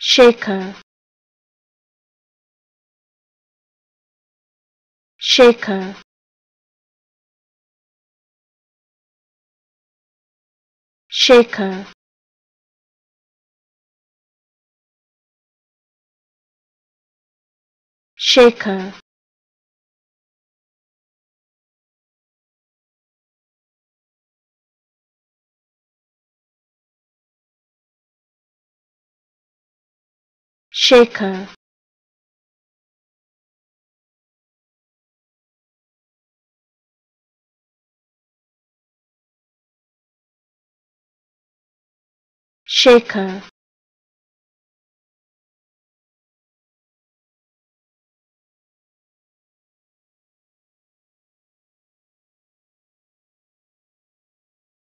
shaker. Shaker. Shaker. Shaker shaker. Shaker